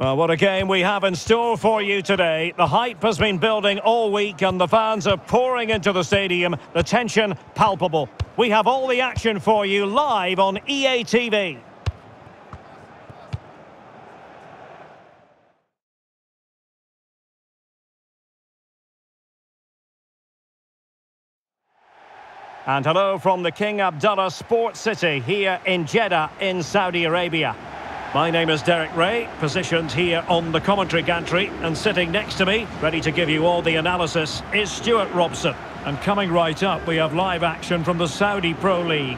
Well, what a game we have in store for you today. The hype has been building all week and the fans are pouring into the stadium. The tension palpable. We have all the action for you live on EA TV. And hello from the King Abdullah Sports City here in Jeddah in Saudi Arabia. My name is Derek Ray, positioned here on the commentary gantry, and sitting next to me, ready to give you all the analysis, is Stuart Robson. And coming right up, we have live action from the Saudi Pro League.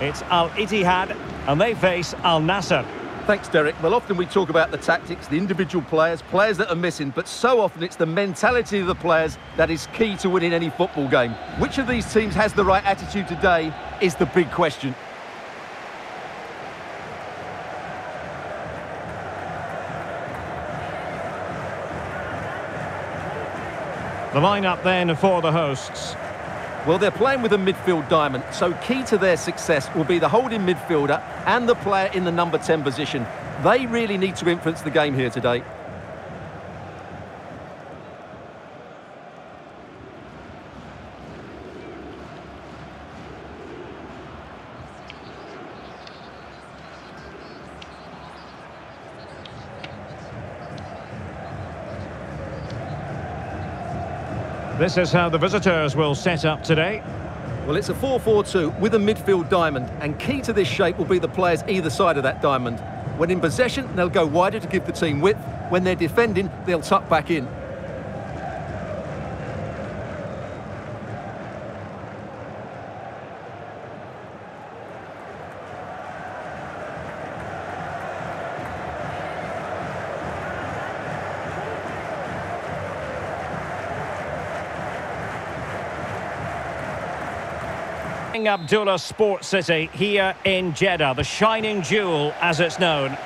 It's Al Ittihad, and they face Al Nassr. Thanks, Derek. Well, often we talk about the tactics, the individual players, players that are missing, but so often it's the mentality of the players that is key to winning any football game. Which of these teams has the right attitude today is the big question. The lineup then for the hosts. Well, they're playing with a midfield diamond, so key to their success will be the holding midfielder and the player in the number 10 position. They really need to influence the game here today. This is how the visitors will set up today. Well, it's a 4-4-2 with a midfield diamond, and key to this shape will be the players either side of that diamond. When in possession, they'll go wider to give the team width. When they're defending, they'll tuck back in. King Abdullah Sports City here in Jeddah, the shining jewel as it's known.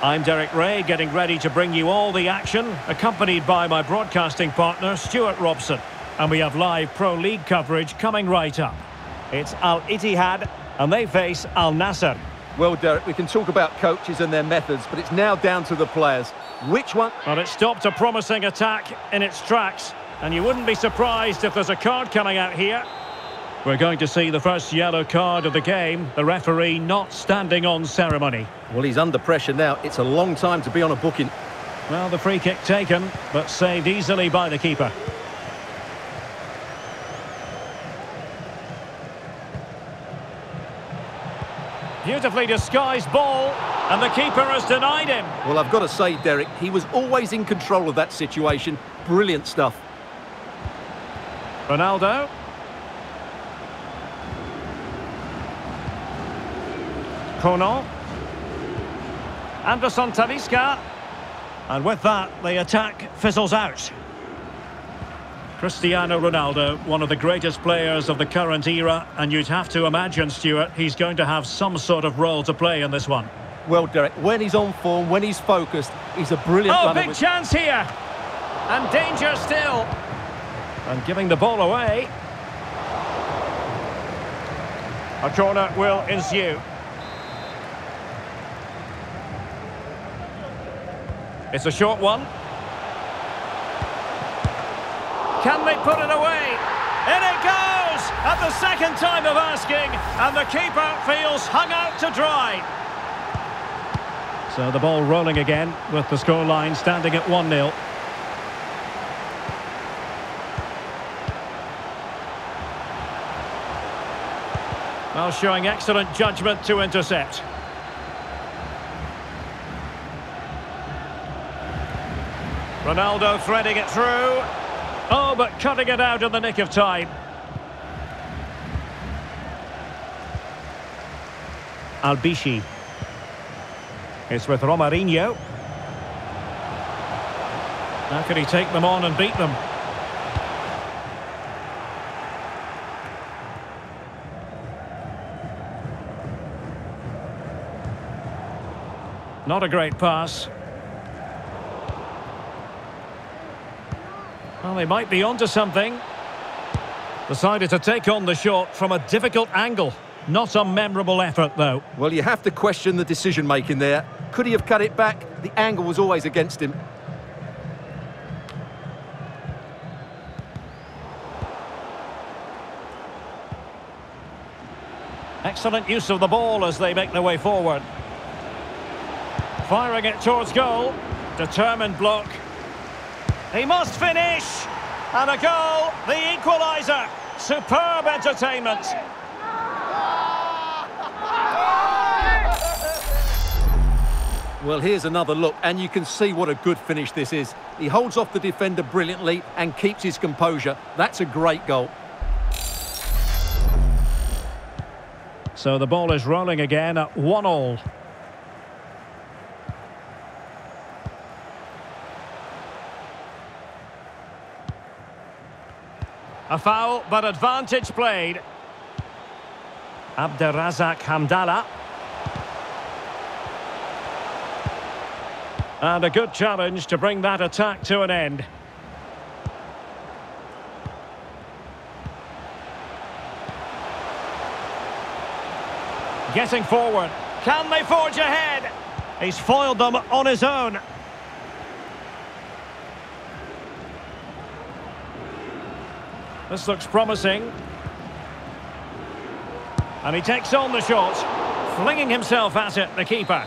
I'm Derek Ray, getting ready to bring you all the action, accompanied by my broadcasting partner, Stuart Robson. And we have live Pro League coverage coming right up. It's Al Ittihad, and they face Al Nassr. Well, Derek, we can talk about coaches and their methods, but it's now down to the players. Which one... Well, it stopped a promising attack in its tracks, and you wouldn't be surprised if there's a card coming out here. We're going to see the first yellow card of the game. The referee not standing on ceremony. Well, he's under pressure now. It's a long time to be on a booking. Well, the free kick taken, but saved easily by the keeper. Beautifully disguised ball, and the keeper has denied him. Well, I've got to say, Derek, he was always in control of that situation. Brilliant stuff. Ronaldo. Kono. Anderson Talisca. And with that, the attack fizzles out. Cristiano Ronaldo, one of the greatest players of the current era, and you'd have to imagine, Stuart, he's going to have some sort of role to play in this one. Well, Derek, when he's on form, when he's focused, he's a brilliant oh, big chance here! And danger still. And giving the ball away. A corner will ensue. It's a short one. Can they put it away? In it goes! At the second time of asking, and the keeper feels hung out to dry. So the ball rolling again, with the scoreline standing at 1-0. Well, showing excellent judgment to intercept. Ronaldo threading it through. Oh, but cutting it out in the nick of time. Albishi. It's with Romarinho. How can he take them on and beat them? Not a great pass. Well, they might be onto something. Decided to take on the shot from a difficult angle. Not a memorable effort, though. Well, you have to question the decision-making there. Could he have cut it back? The angle was always against him. Excellent use of the ball as they make their way forward. Firing it towards goal. Determined block. He must finish. And a goal, the equaliser. Superb entertainment. Well, here's another look, and you can see what a good finish this is. He holds off the defender brilliantly and keeps his composure. That's a great goal. So the ball is rolling again at one all. A foul, but advantage played. Abderrazak Hamdallah. And a good challenge to bring that attack to an end. Getting forward. Can they forge ahead? He's foiled them on his own. This looks promising. And he takes on the shot, flinging himself at it, the keeper.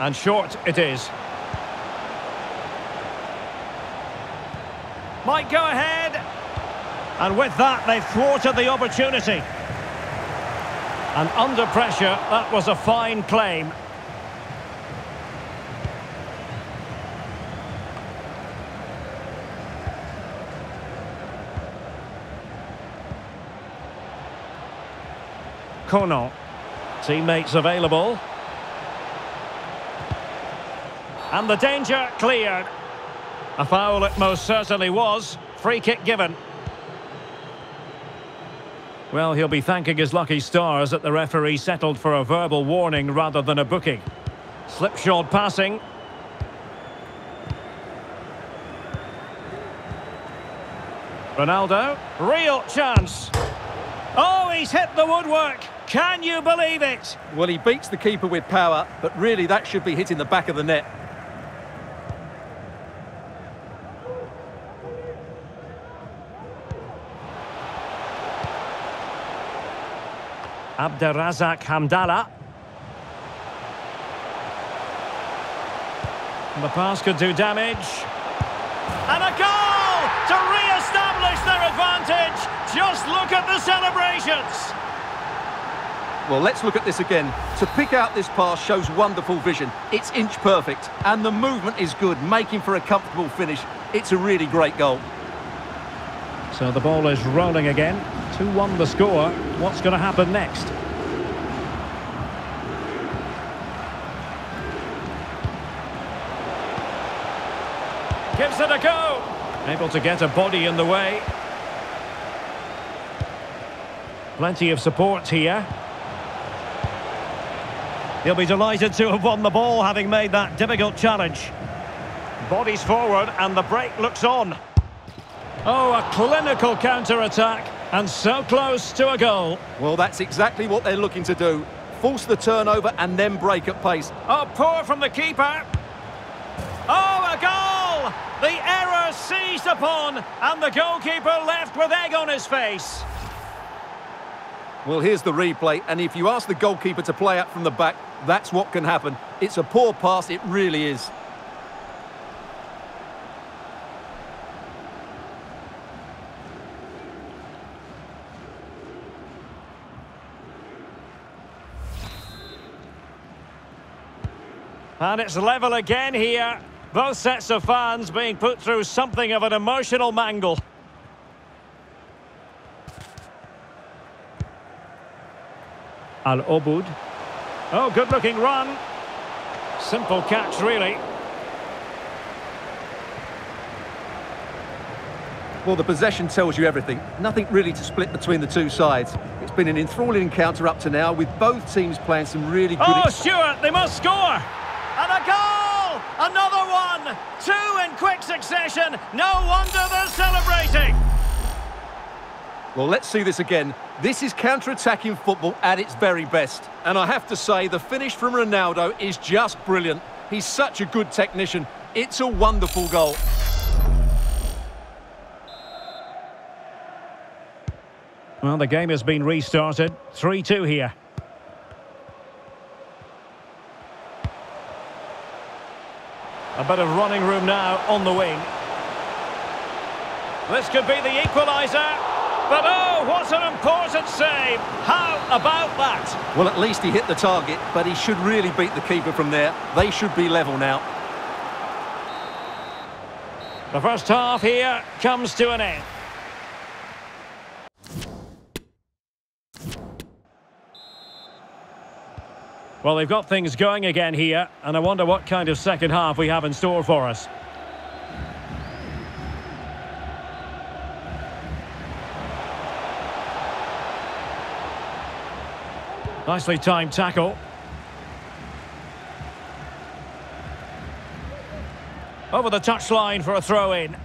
And short it is. Might go ahead. And with that, they've thwarted the opportunity. And under pressure, that was a fine claim. Kono. Teammates available. And the danger cleared. A foul it most certainly was. Free kick given. Well, he'll be thanking his lucky stars that the referee settled for a verbal warning rather than a booking. Slipshod passing. Ronaldo, real chance. Oh, he's hit the woodwork. Can you believe it? Well, he beats the keeper with power, but really that should be hitting the back of the net. Abderrazak Hamdallah. The pass could do damage. And a goal to re-establish their advantage. Just look at the celebrations. Well, let's look at this again. To pick out this pass shows wonderful vision. It's inch perfect, and the movement is good, making for a comfortable finish. It's a really great goal. So the ball is rolling again. 2-1 the score. What's going to happen next? Gives it a go. Able to get a body in the way. Plenty of support here. He'll be delighted to have won the ball, having made that difficult challenge. Bodies forward, and the break looks on. Oh, a clinical counter-attack, and so close to a goal. Well, that's exactly what they're looking to do. Force the turnover and then break at pace. Oh, poor from the keeper. Oh, a goal! The error seized upon, and the goalkeeper left with egg on his face. Well, here's the replay, and if you ask the goalkeeper to play out from the back, that's what can happen. It's a poor pass, it really is. And it's level again here. Both sets of fans being put through something of an emotional mangle. Al Aboud. Oh, good looking run. Simple catch, really. Well, the possession tells you everything. Nothing really to split between the two sides. It's been an enthralling encounter up to now, with both teams playing some really good... Oh, Stuart, they must score! And a goal! Another one! Two in quick succession. No wonder they're celebrating. Well, let's see this again. This is counter-attacking football at its very best. And I have to say, the finish from Ronaldo is just brilliant. He's such a good technician. It's a wonderful goal. Well, the game has been restarted. 3-2 here. A bit of running room now on the wing. This could be the equaliser. But oh, what an important save! How about that? Well, at least he hit the target, but he should really beat the keeper from there. They should be level now. The first half here comes to an end. Well, they've got things going again here, and I wonder what kind of second half we have in store for us. Nicely timed tackle. Over the touchline for a throw-in.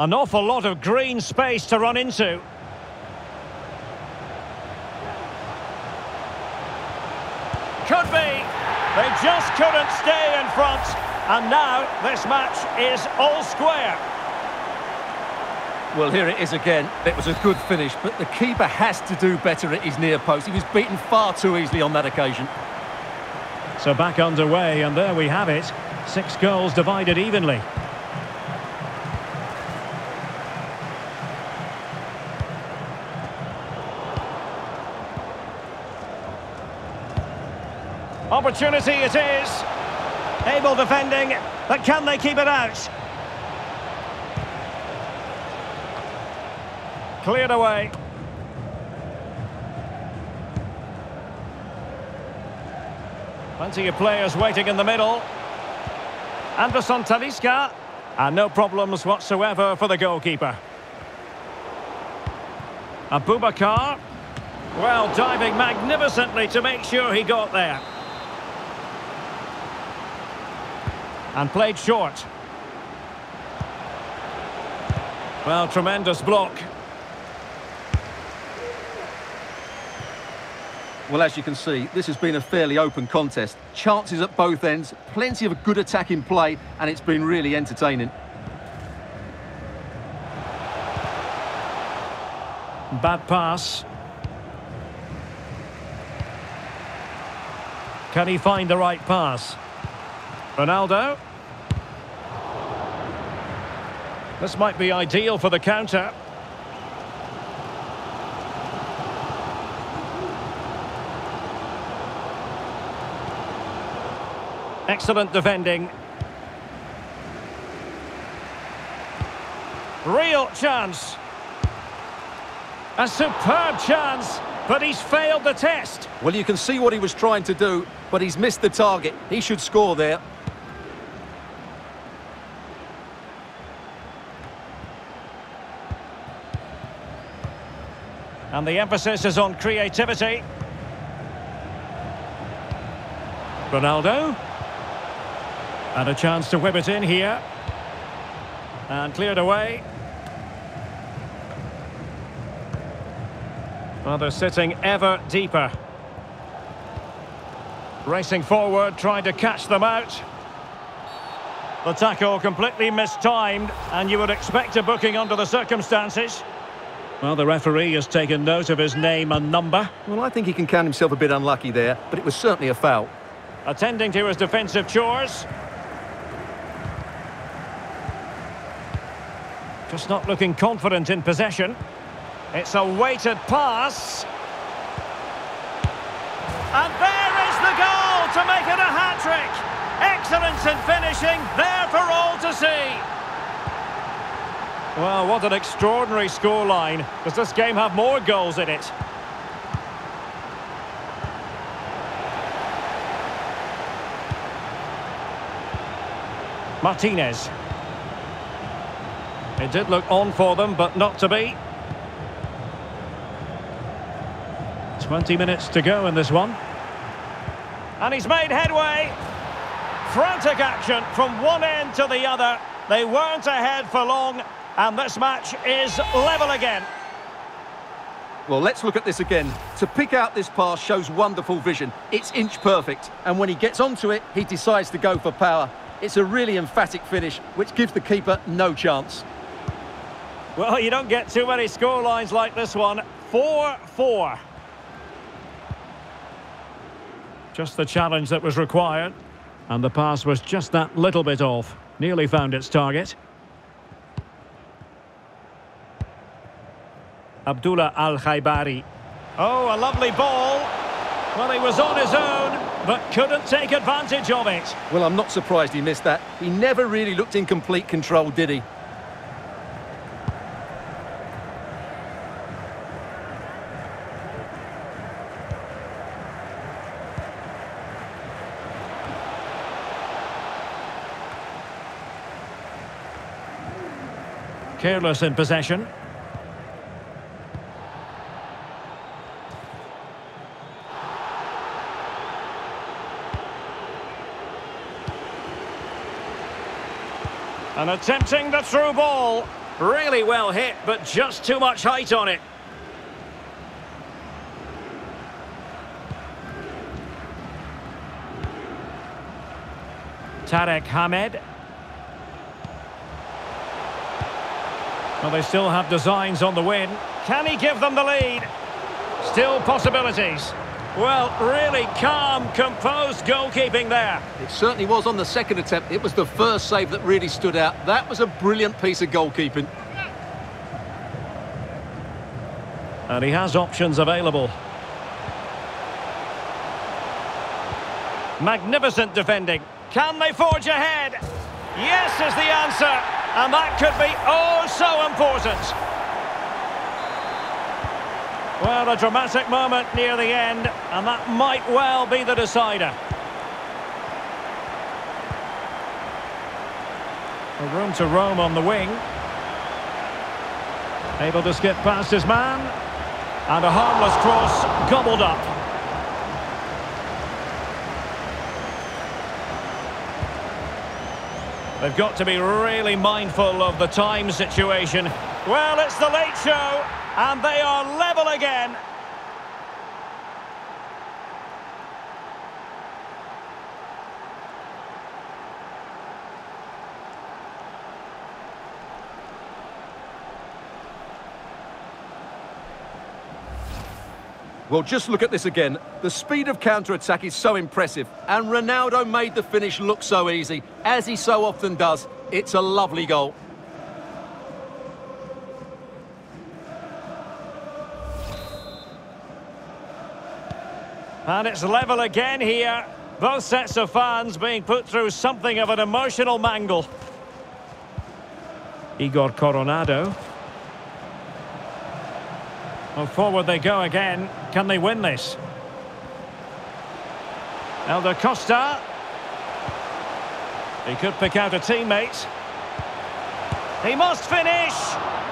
An awful lot of green space to run into. Could be. They just couldn't stay in front. And now this match is all square. Well, here it is again. It was a good finish, but the keeper has to do better at his near post. He was beaten far too easily on that occasion. So back underway, and there we have it. Six goals divided evenly. Opportunity it is. Able defending, but can they keep it out? Cleared away. Plenty of players waiting in the middle. Anderson Talisca. And no problems whatsoever for the goalkeeper. Aboubakar. Well, diving magnificently to make sure he got there. And played short. Well, tremendous block. Well, as you can see, this has been a fairly open contest. Chances at both ends, plenty of good attacking play, and it's been really entertaining. Bad pass. Can he find the right pass? Ronaldo. This might be ideal for the counter. Excellent defending. Real chance. A superb chance, but he's failed the test. Well, you can see what he was trying to do, but he's missed the target. He should score there. And the emphasis is on creativity. Ronaldo. And a chance to whip it in here. And cleared away. Well, they're sitting ever deeper. Racing forward, trying to catch them out. The tackle completely mistimed, and you would expect a booking under the circumstances. Well, the referee has taken note of his name and number. Well, I think he can count himself a bit unlucky there, but it was certainly a foul. Attending to his defensive chores. Just not looking confident in possession. It's a weighted pass. And there is the goal to make it a hat-trick. Excellence in finishing, there for all to see. Well, what an extraordinary scoreline. Does this game have more goals in it? Martinez. It did look on for them, but not to be. 20 minutes to go in this one. And he's made headway. Frantic action from one end to the other. They weren't ahead for long, and this match is level again. Well, let's look at this again. To pick out this pass shows wonderful vision. It's inch perfect, and when he gets onto it, he decides to go for power. It's a really emphatic finish, which gives the keeper no chance. Well, you don't get too many score lines like this one. 4-4. Just the challenge that was required. And the pass was just that little bit off. Nearly found its target. Abdullah Al-Khaibari. Oh, a lovely ball. Well, he was on his own, but couldn't take advantage of it. Well, I'm not surprised he missed that. He never really looked in complete control, did he? Careless in possession. And attempting the through ball. Really well hit, but just too much height on it. Tarek Hamed. Well, they still have designs on the win. Can he give them the lead? Still possibilities. Well, really calm, composed goalkeeping there. It certainly was on the second attempt. It was the first save that really stood out. That was a brilliant piece of goalkeeping. And he has options available. Magnificent defending. Can they forge ahead? Yes is the answer. And that could be oh so important. Well, a dramatic moment near the end, and that might well be the decider. A room to roam on the wing. Able to skip past his man. And a harmless cross gobbled up. They've got to be really mindful of the time situation. Well, it's the late show, and they are level again. Well, just look at this again. The speed of counter-attack is so impressive, and Ronaldo made the finish look so easy, as he so often does. It's a lovely goal. And it's level again here. Both sets of fans being put through something of an emotional mangle. Igor Coronado. Well, forward they go again. Can they win this? Helder Costa. He could pick out a teammate. He must finish!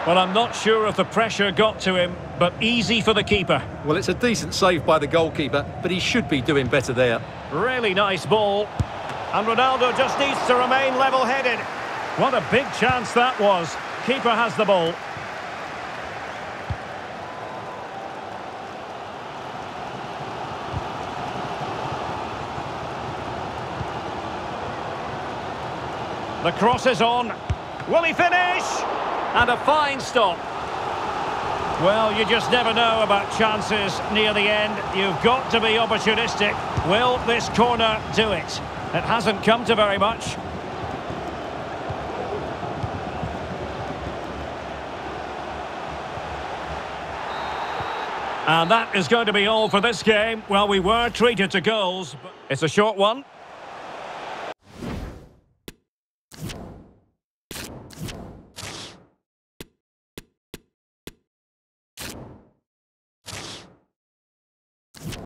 Well, I'm not sure if the pressure got to him, but easy for the keeper. Well, it's a decent save by the goalkeeper, but he should be doing better there. Really nice ball. And Ronaldo just needs to remain level-headed. What a big chance that was. Keeper has the ball. The cross is on. Will he finish? And a fine stop. Well, you just never know about chances near the end. You've got to be opportunistic. Will this corner do it? It hasn't come to very much. And that is going to be all for this game. Well, we were treated to goals, but it's a short one.